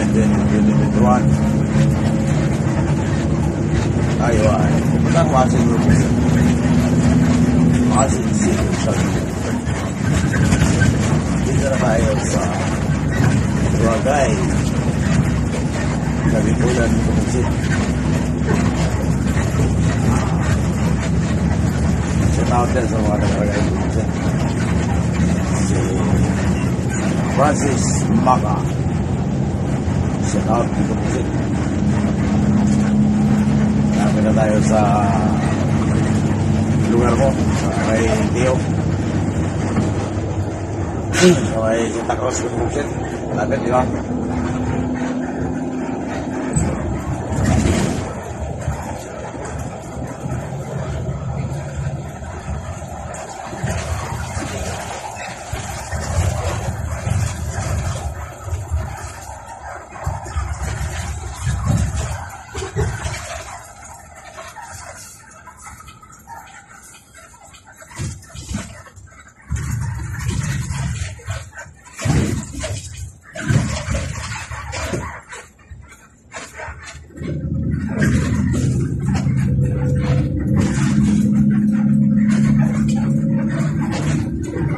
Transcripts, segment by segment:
independent venden peruan ahí va una fase de lo fase de sí de chat y de la vaya o sea lo acá y la vipula en un Shout out ng Kumunsit. Lapit na tayo sa lugar mo, sa kay Tio. Sa kay Santa Cruz ng Kumunsit. Lapit, di ba?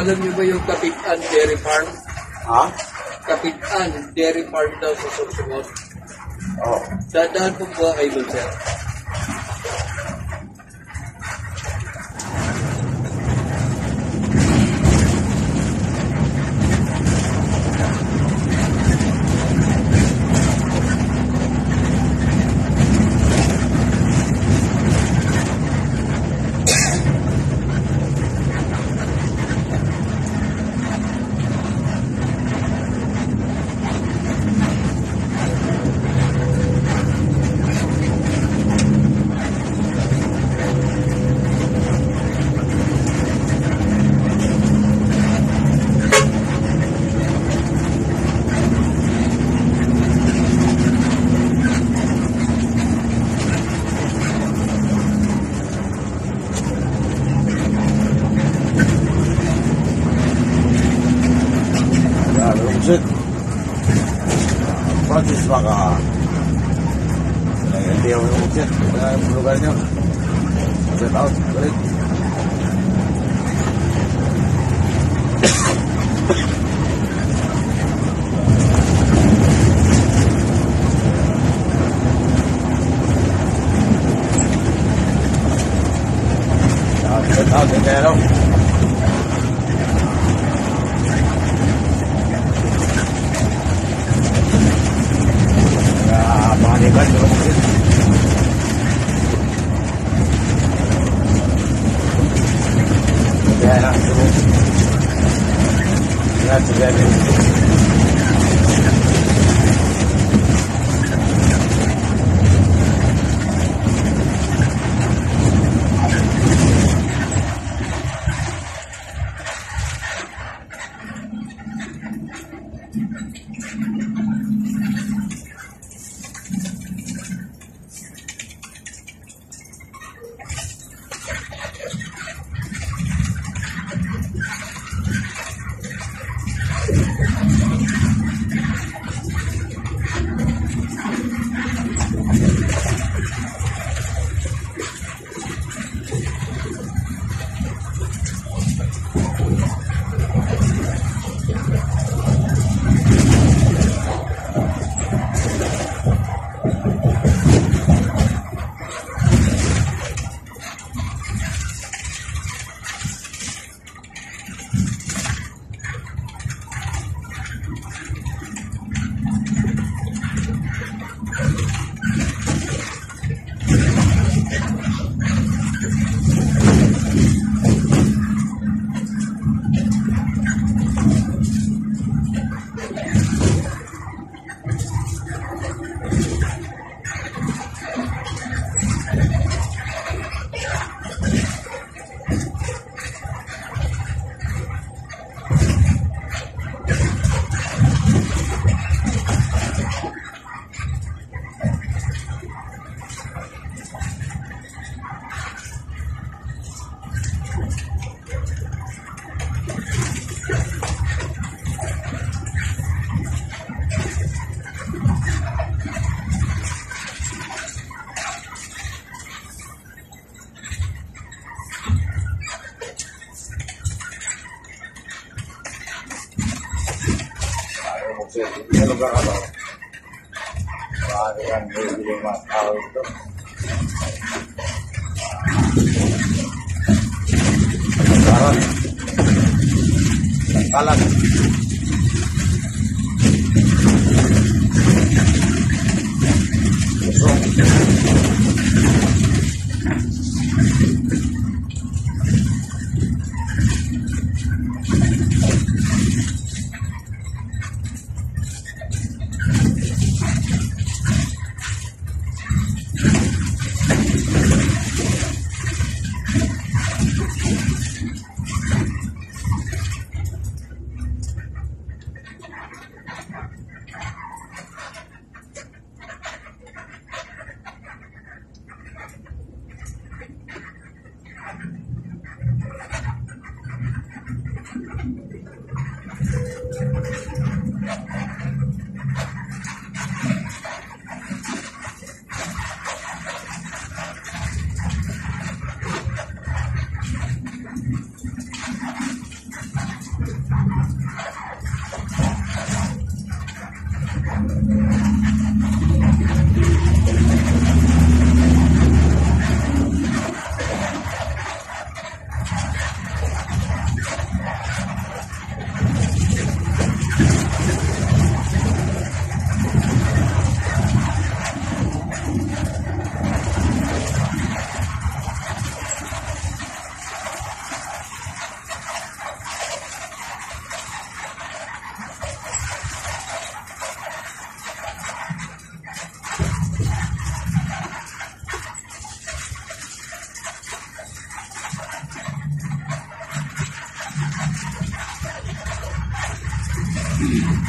alam niyo ba yung Kapitan Dairy Farm? Ha? Kapitan Dairy Farm daw sa Sorsogon. Oo. Dadaan po po kayo doon, sir. Tao sẽ nghe đâu That's a dead end. Maksudnya lu gak tau Kelahiran gue jadi masalah itu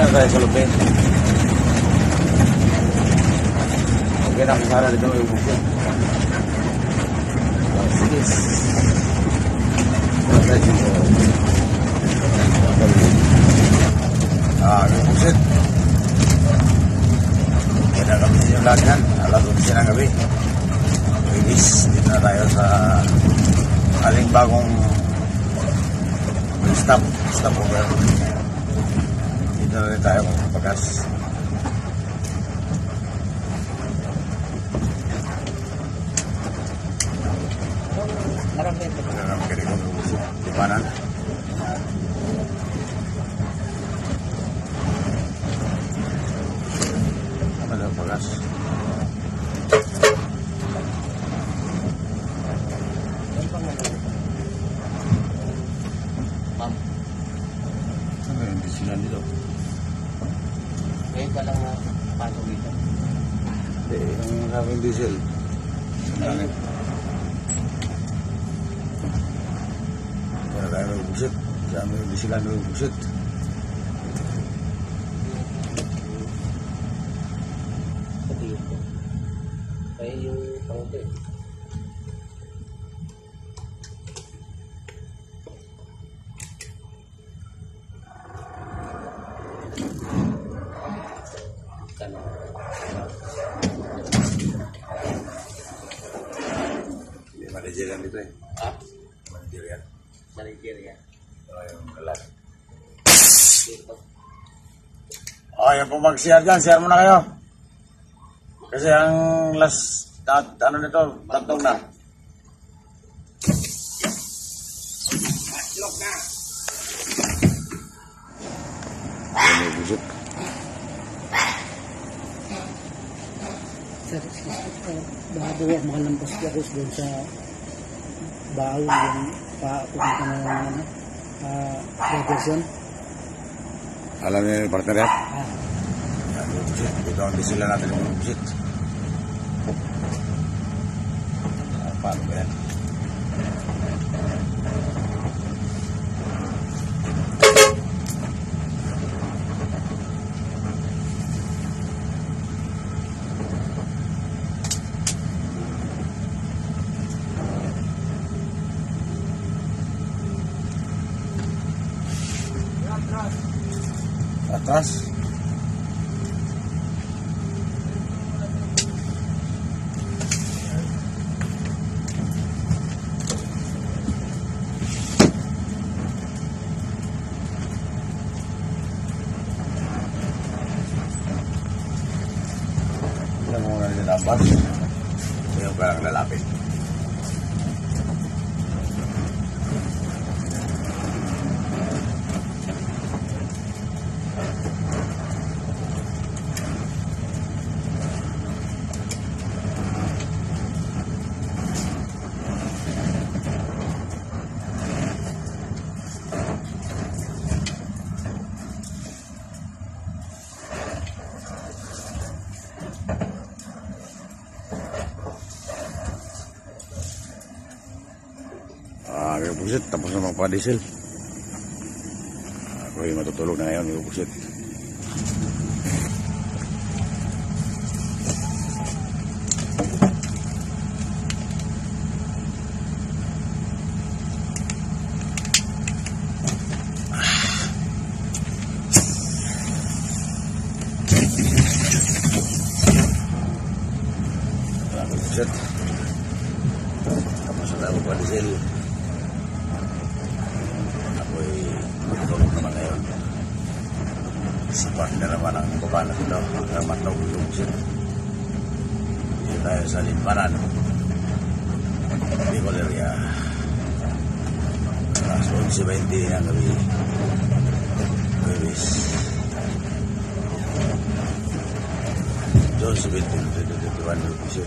Bisa tayo sa lupin. Okay na, sana dito may dito. Ah, bukid. Kaya kami sa yung lagyan. Alas 11 ng sa aling bagong stop. Stop over. dito ulit tayo mga kapagas Ang ganda sila nito. Dito? ngayon ka lang na pasok dito. Hindi, yung aming diesel. Ayun. Kaya tayo may busit. Sa aming disilan may busit. Yan dito eh. Ha? Yan. Sa Nigeria. Ito yung kalat. Oh, yung pong mag-share dyan, share mo na kayo. Kasi ang last, tat, ano nito, tatlong na. Ayan yung busik. Sir, excuse me. Baka buwak mga lampas ka doon sa baon yung pa, pupunta ng ano, uh, Robertson. Alam niyo yung partner yan? Ah. Dito ang bisila natin yung busit. Ah, Paano ba yan? Busit, tapos na magpa-diesel. Ako yung matutulog na ngayon, yung busit. Ah, yung busit. Tapos na magpa-diesel. ako'y matulog naman ngayon. Si partner naman ang baba na dito. Ang matulog yung siya. Dito tayo sa limpanan. Bicol area. Alas 11.20 ang gabi. Pwebes. John 17, 21 yung siya.